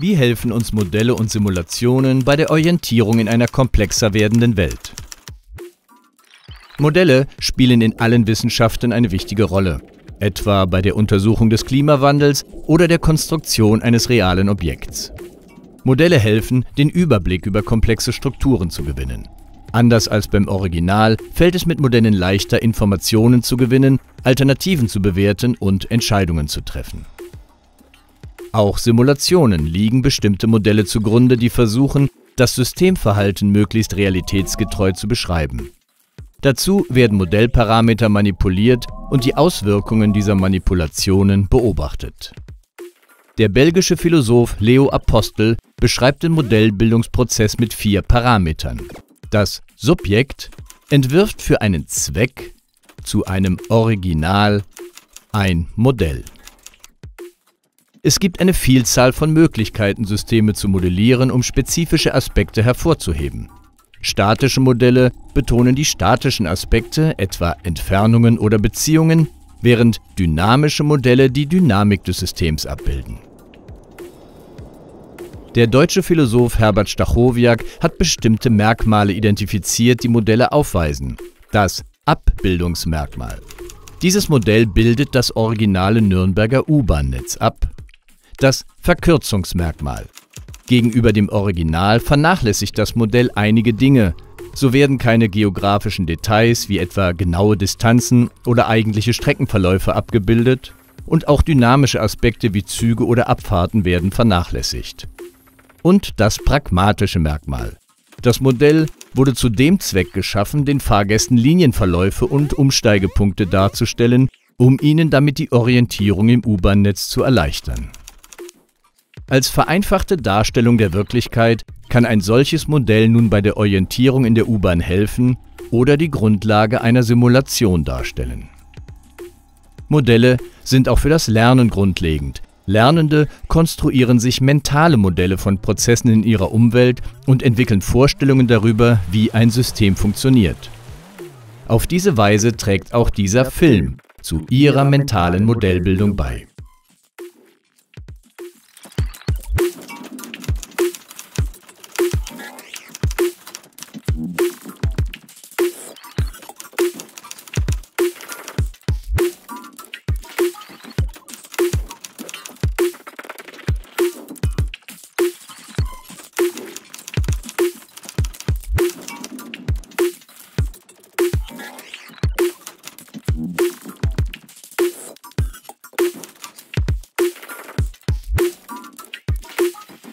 Wie helfen uns Modelle und Simulationen bei der Orientierung in einer komplexer werdenden Welt? Modelle spielen in allen Wissenschaften eine wichtige Rolle, etwa bei der Untersuchung des Klimawandels oder der Konstruktion eines realen Objekts. Modelle helfen, den Überblick über komplexe Strukturen zu gewinnen. Anders als beim Original fällt es mit Modellen leichter, Informationen zu gewinnen, Alternativen zu bewerten und Entscheidungen zu treffen. Auch Simulationen liegen bestimmte Modelle zugrunde, die versuchen, das Systemverhalten möglichst realitätsgetreu zu beschreiben. Dazu werden Modellparameter manipuliert und die Auswirkungen dieser Manipulationen beobachtet. Der belgische Philosoph Leo Apostel beschreibt den Modellbildungsprozess mit vier Parametern. Das Subjekt entwirft für einen Zweck zu einem Original ein Modell. Es gibt eine Vielzahl von Möglichkeiten, Systeme zu modellieren, um spezifische Aspekte hervorzuheben. Statische Modelle betonen die statischen Aspekte, etwa Entfernungen oder Beziehungen, während dynamische Modelle die Dynamik des Systems abbilden. Der deutsche Philosoph Herbert Stachowiak hat bestimmte Merkmale identifiziert, die Modelle aufweisen. Das Abbildungsmerkmal. Dieses Modell bildet das originale Nürnberger U-Bahn-Netz ab, das Verkürzungsmerkmal. Gegenüber dem Original vernachlässigt das Modell einige Dinge. So werden keine geografischen Details wie etwa genaue Distanzen oder eigentliche Streckenverläufe abgebildet und auch dynamische Aspekte wie Züge oder Abfahrten werden vernachlässigt. Und das pragmatische Merkmal. Das Modell wurde zu dem Zweck geschaffen, den Fahrgästen Linienverläufe und Umsteigepunkte darzustellen, um ihnen damit die Orientierung im U-Bahn-Netz zu erleichtern. Als vereinfachte Darstellung der Wirklichkeit kann ein solches Modell nun bei der Orientierung in der U-Bahn helfen oder die Grundlage einer Simulation darstellen. Modelle sind auch für das Lernen grundlegend. Lernende konstruieren sich mentale Modelle von Prozessen in ihrer Umwelt und entwickeln Vorstellungen darüber, wie ein System funktioniert. Auf diese Weise trägt auch dieser Film zu ihrer mentalen Modellbildung bei.